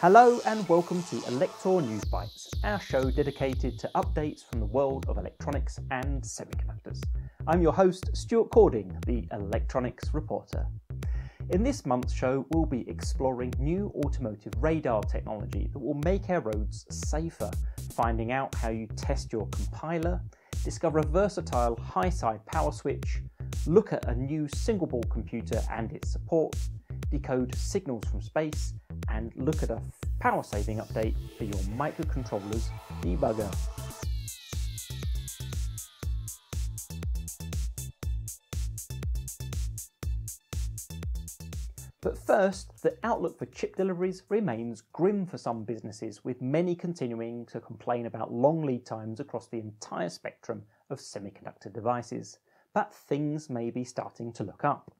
Hello and welcome to Elektor News Bytes, our show dedicated to updates from the world of electronics and semiconductors. I'm your host, Stuart Cording, the electronics reporter. In this month's show, we'll be exploring new automotive radar technology that will make our roads safer, finding out how you test your compiler, discover a versatile high side power switch, look at a new single board computer and its support, decode signals from space, and look at a power saving update for your microcontroller's debugger. But first, the outlook for chip deliveries remains grim for some businesses, with many continuing to complain about long lead times across the entire spectrum of semiconductor devices. But things may be starting to look up.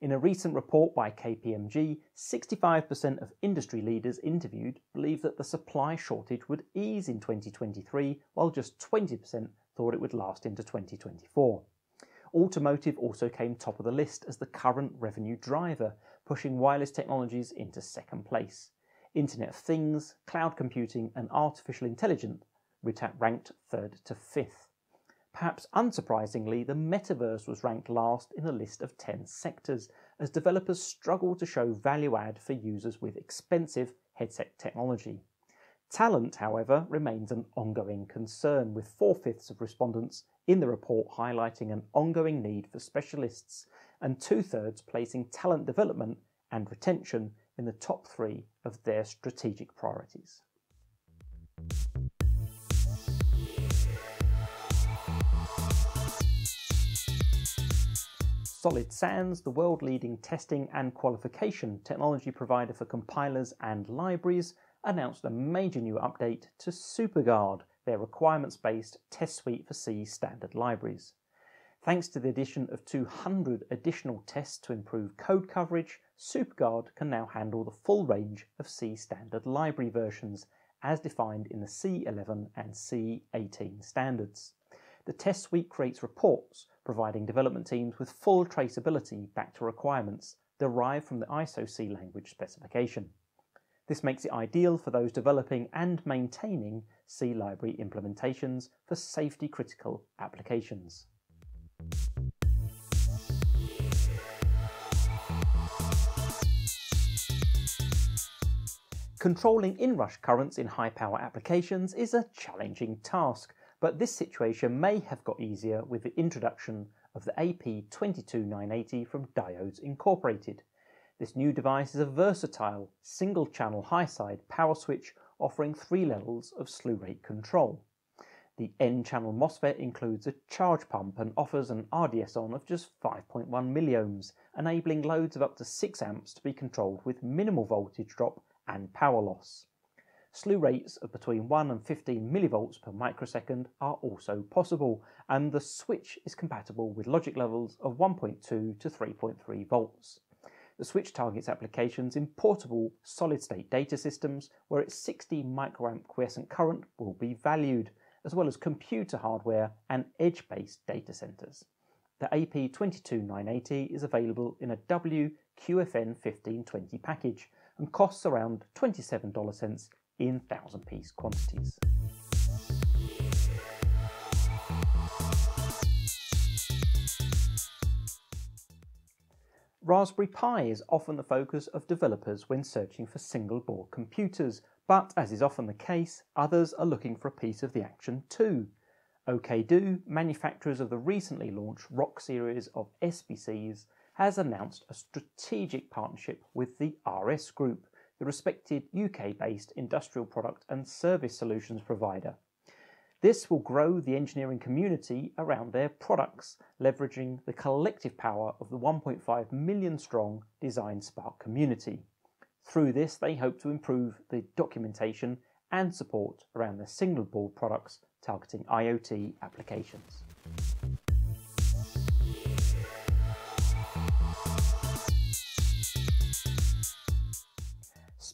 In a recent report by KPMG, 65% of industry leaders interviewed believe that the supply shortage would ease in 2023, while just 20% thought it would last into 2024. Automotive also came top of the list as the current revenue driver, pushing wireless technologies into second place. Internet of Things, cloud computing, and artificial intelligence ranked third to fifth. Perhaps unsurprisingly, the metaverse was ranked last in a list of 10 sectors, as developers struggle to show value add for users with expensive headset technology. Talent, however, remains an ongoing concern, with four fifths of respondents in the report highlighting an ongoing need for specialists, and two thirds placing talent development and retention in the top three of their strategic priorities. Solid Sands, the world leading testing and qualification technology provider for compilers and libraries, announced a major new update to SuperGuard, their requirements based test suite for C standard libraries. Thanks to the addition of 200 additional tests to improve code coverage, SuperGuard can now handle the full range of C standard library versions as defined in the C11 and C18 standards. The test suite creates reports providing development teams with full traceability back to requirements derived from the ISO C language specification. This makes it ideal for those developing and maintaining C library implementations for safety critical applications. Controlling inrush currents in high power applications is a challenging task, but this situation may have got easier with the introduction of the AP22980 from Diodes Incorporated. This new device is a versatile single channel high side power switch offering three levels of slew rate control. The N channel MOSFET includes a charge pump and offers an RDS on of just 5.1 milliohms, enabling loads of up to 6 amps to be controlled with minimal voltage drop and power loss. Slew rates of between 1 and 15 millivolts per microsecond are also possible, and the switch is compatible with logic levels of 1.2 to 3.3 volts. The switch targets applications in portable solid-state data systems where its 60 microamp quiescent current will be valued, as well as computer hardware and edge-based data centers. The AP22980 is available in a WQFN1520 package and costs around 27 cents in 1000 piece quantities. Raspberry Pi is often the focus of developers when searching for single board computers, but as is often the case, others are looking for a piece of the action too. OKdo, manufacturers of the recently launched Rock series of SBCs, has announced a strategic partnership with the RS Group the respected UK based industrial product and service solutions provider. This will grow the engineering community around their products, leveraging the collective power of the 1.5 million strong DesignSpark community. Through this, they hope to improve the documentation and support around their single board products targeting IoT applications.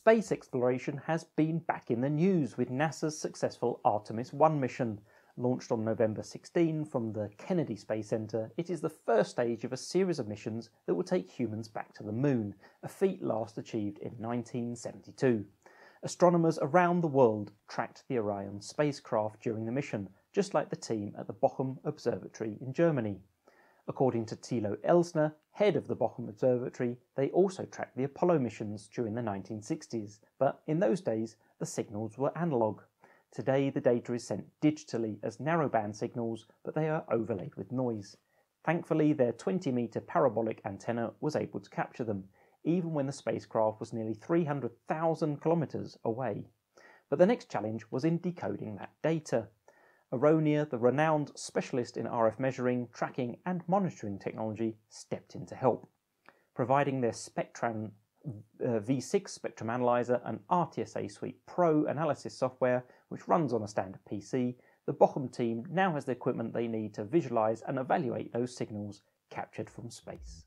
Space exploration has been back in the news with NASA's successful Artemis 1 mission. Launched on November 16 from the Kennedy Space Center, it is the first stage of a series of missions that will take humans back to the moon, a feat last achieved in 1972. Astronomers around the world tracked the Orion spacecraft during the mission, just like the team at the Bochum Observatory in Germany. According to Thilo Elsner, head of the Bochum Observatory, they also tracked the Apollo missions during the 1960s, but in those days the signals were analogue. Today the data is sent digitally as narrowband signals, but they are overlaid with noise. Thankfully, their 20 metre parabolic antenna was able to capture them, even when the spacecraft was nearly 300,000 kilometres away. But the next challenge was in decoding that data. Aaronia, the renowned specialist in RF measuring, tracking, and monitoring technology, stepped in to help. Providing their Spectran uh, V6 spectrum analyzer and RTSA Suite Pro analysis software, which runs on a standard PC, the Bochum team now has the equipment they need to visualize and evaluate those signals captured from space.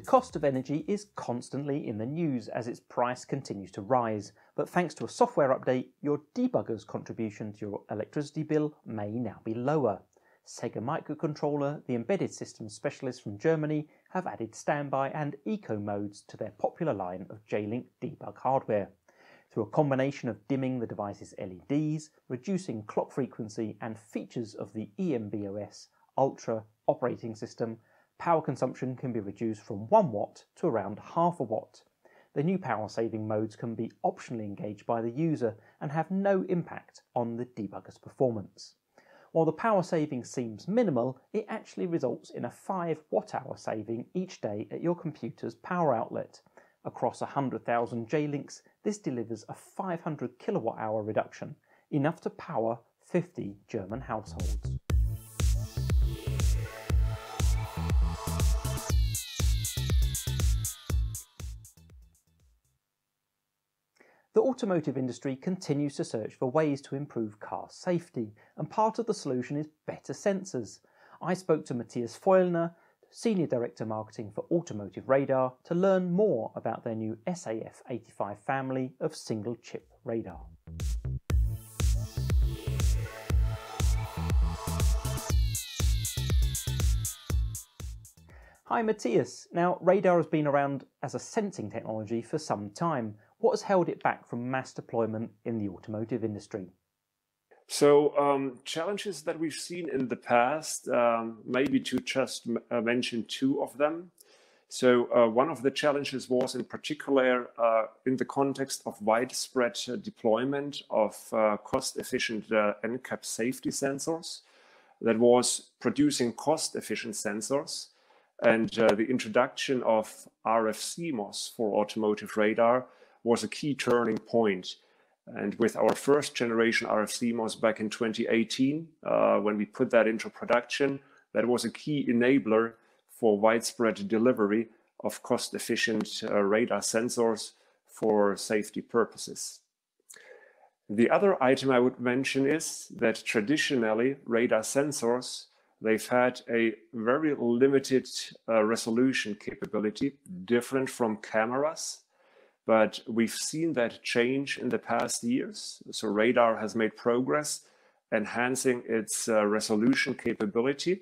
The cost of energy is constantly in the news as its price continues to rise, but thanks to a software update, your debugger's contribution to your electricity bill may now be lower. Segger Microcontroller, the embedded systems specialist from Germany, have added standby and eco modes to their popular line of J-Link debug hardware. Through a combination of dimming the device's LEDs, reducing clock frequency, and features of the EMBOS Ultra operating system, power consumption can be reduced from 1 watt to around half a watt. The new power saving modes can be optionally engaged by the user and have no impact on the debugger's performance. While the power saving seems minimal, it actually results in a 5 watt hour saving each day at your computer's power outlet. Across 100,000 J-Links, this delivers a 500 kilowatt hour reduction, enough to power 50 German households. The automotive industry continues to search for ways to improve car safety, and part of the solution is better sensors. I spoke to Matthias Feulner, Senior Director Marketing for Automotive Radar, to learn more about their new SAF 85 family of single chip radar. Hi Matthias. Now, radar has been around as a sensing technology for some time. What has held it back from mass deployment in the automotive industry? So, um, challenges that we've seen in the past, um, maybe to just uh, mention two of them. So, uh, one of the challenges was in particular uh, in the context of widespread uh, deployment of uh, cost efficient uh, NCAP safety sensors, that was producing cost efficient sensors. And the introduction of RF CMOS for automotive radar was a key turning point. And with our first generation RF CMOS back in 2018, uh, when we put that into production, that was a key enabler for widespread delivery of cost efficient uh, radar sensors for safety purposes. The other item I would mention is that traditionally radar sensors, they've had a very limited uh, resolution capability, different from cameras but we've seen that change in the past years. So radar has made progress enhancing its uh, resolution capability,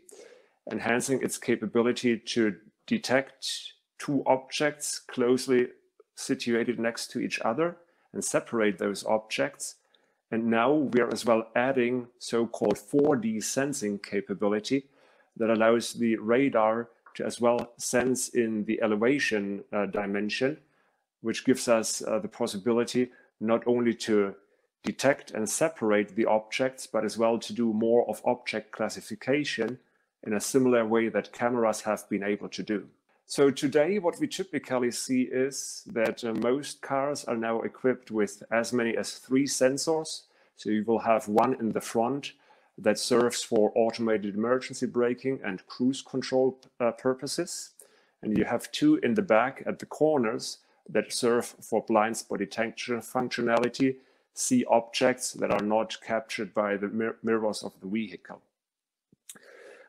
enhancing its capability to detect two objects closely situated next to each other and separate those objects. And now we are as well adding so-called 4D sensing capability that allows the radar to as well sense in the elevation uh, dimension which gives us uh, the possibility not only to detect and separate the objects, but as well to do more of object classification in a similar way that cameras have been able to do. So today, what we typically see is that uh, most cars are now equipped with as many as three sensors. So you will have one in the front that serves for automated emergency braking and cruise control uh, purposes. And you have two in the back at the corners that serve for blind spot detection functionality see objects that are not captured by the mir mirrors of the vehicle.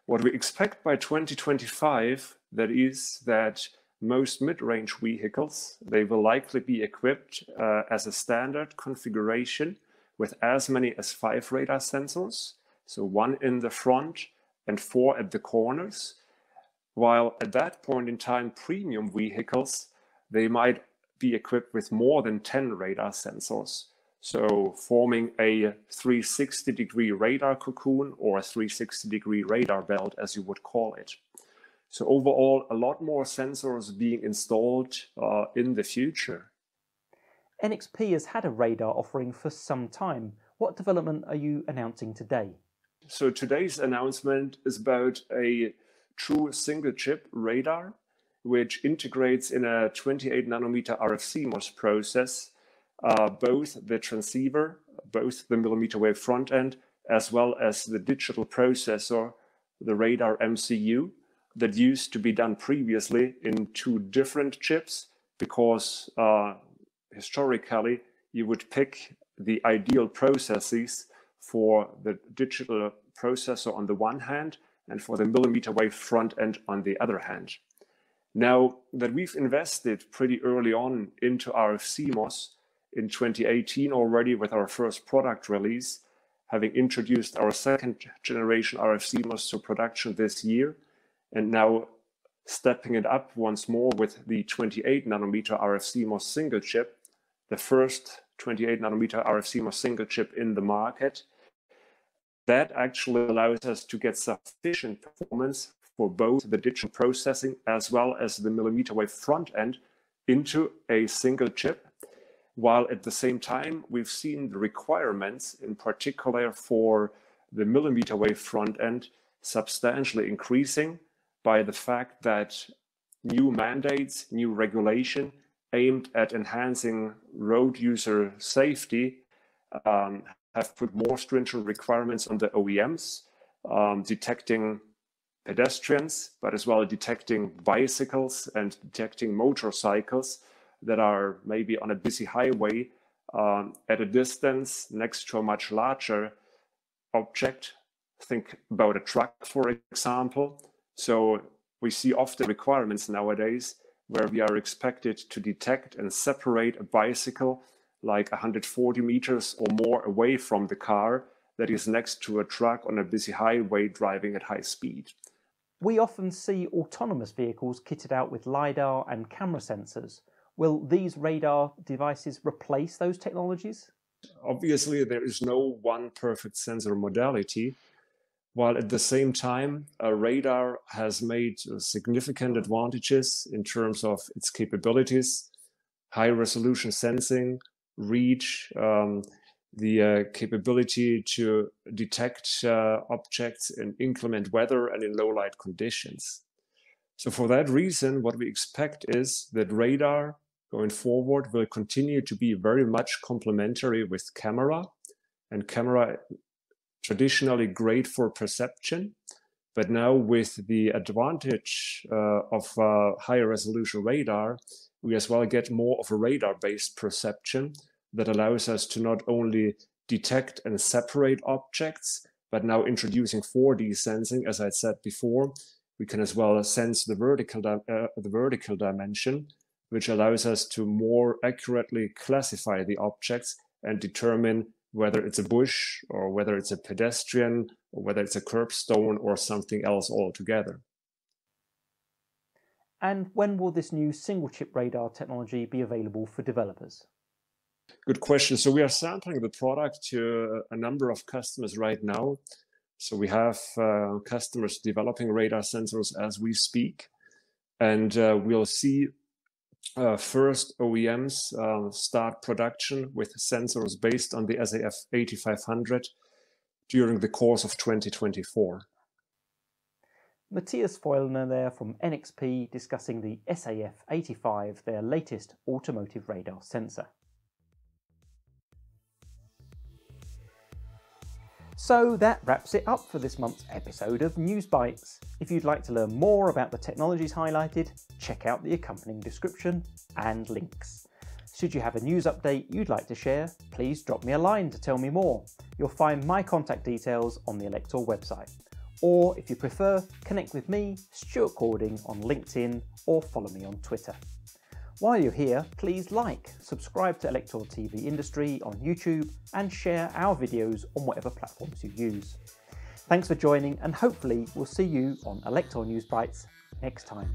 What we expect by 2025 that is that most mid-range vehicles, they will likely be equipped uh, as a standard configuration with as many as five radar sensors. So one in the front and four at the corners while at that point in time, premium vehicles, they might be equipped with more than 10 radar sensors. So forming a 360 degree radar cocoon or a 360 degree radar belt, as you would call it. So overall, a lot more sensors being installed uh, in the future. NXP has had a radar offering for some time. What development are you announcing today? So today's announcement is about a true single chip radar, which integrates in a 28 nanometer RF CMOS process uh, both the transceiver, both the millimeter wave front end, as well as the digital processor, the radar MCU, that used to be done previously in two different chips because uh, historically you would pick the ideal processes for the digital processor on the one hand and for the millimeter wave front end on the other hand. Now that we've invested pretty early on into RF CMOS in 2018 already with our first product release, having introduced our second generation RF CMOS to production this year, and now stepping it up once more with the 28 nanometer RF CMOS single chip, the first 28 nanometer RF CMOS single chip in the market. That actually allows us to get sufficient performance for both the digital processing as well as the millimeter wave front end into a single chip. While at the same time, we've seen the requirements, in particular for the millimeter wave front end, substantially increasing by the fact that new mandates, new regulation aimed at enhancing road user safety um, have put more stringent requirements on the OEMs, um, detecting pedestrians, but as well detecting bicycles and detecting motorcycles that are maybe on a busy highway um, at a distance next to a much larger object. Think about a truck, for example. So we see often requirements nowadays where we are expected to detect and separate a bicycle like 140 meters or more away from the car that is next to a truck on a busy highway driving at high speed. We often see autonomous vehicles kitted out with LiDAR and camera sensors. Will these radar devices replace those technologies? Obviously, there is no one perfect sensor modality, while at the same time, a radar has made significant advantages in terms of its capabilities, high resolution sensing, reach, um, the uh, capability to detect uh, objects in inclement weather and in low light conditions. So for that reason, what we expect is that radar going forward will continue to be very much complementary with camera and camera traditionally great for perception, but now with the advantage uh, of uh, higher resolution radar, we as well get more of a radar based perception that allows us to not only detect and separate objects, but now introducing 4D sensing, as I said before, we can as well sense the vertical, uh, the vertical dimension, which allows us to more accurately classify the objects and determine whether it's a bush or whether it's a pedestrian or whether it's a curbstone or something else altogether. And when will this new single chip radar technology be available for developers? Good question. So we are sampling the product to a number of customers right now. So we have uh, customers developing radar sensors as we speak, and uh, we'll see uh, first OEMs uh, start production with sensors based on the SAF 8500 during the course of 2024. Matthias Feulner there from NXP discussing the SAF 85, their latest automotive radar sensor. So that wraps it up for this month's episode of News Bytes. If you'd like to learn more about the technologies highlighted, check out the accompanying description and links. Should you have a news update you'd like to share, please drop me a line to tell me more. You'll find my contact details on the Elektor website. Or if you prefer, connect with me, Stuart Cording, on LinkedIn or follow me on Twitter. While you're here, please like, subscribe to Elektor TV Industry on YouTube, and share our videos on whatever platforms you use. Thanks for joining, and hopefully, we'll see you on Elektor News Bites next time.